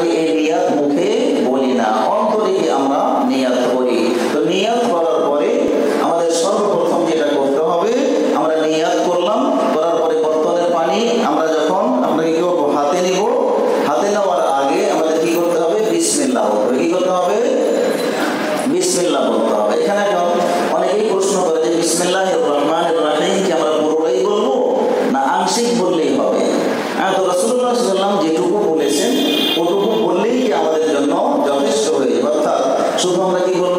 খালি এই নিয়াত মুখে বলি না, অন্তরে আমরা নিয়াত করি। তো নিয়াত করার পরে আমাদের সর্বপ্রথম যেটা করতে হবে, আমরা নিয়াত করলাম, করার পরে বর্তনের পানি, আমরা যখন আপনাকে কি করব হাতে নিব, হাতে নেওয়ার আগে আমাদের কি করতে হবে? বিসমিল্লাহ বলতে কি করতে হবে? বিসমিল্লাহ বলতে হবে। এখন অনেকেই প্রশ্ন করে যে বিসমিল্লাহ রহমান রাহিম কি আমরা পুরোটাই বলব? না, আংশিক বললেই হবে। হ্যাঁ তো রসুল্লাহ যেটুকু শুধু আমরা কি বলব?